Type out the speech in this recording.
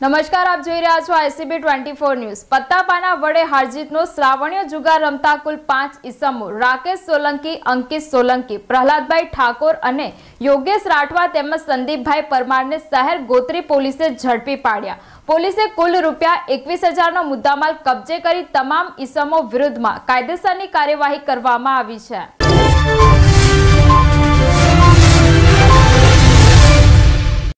નમસ્કાર, આપ જોઈ રહ્યા છો આઈસીબી ટ્વેન્ટી ફોર ન્યૂઝ. પત્તાપાના વડે હારજીતનો શ્રાવણીય જુગાર રમતા કુલ પાંચ ઈસમો રાકેશ સોલંકી, અંકિત સોલંકી, પ્રહલાદભાઈ ઠાકોર અને યોગેશ રાઠવા તેમજ સંદીપભાઈ પરમારને શહેર ગોત્રી પોલીસે ઝડપી પાડ્યા. પોલીસે કુલ રૂપિયા એકવીસ હજારનો મુદ્દામાલ કબજે કરી તમામ ઈસમો વિરુદ્ધમાં કાયદેસરની કાર્યવાહી કરવામાં આવી છે.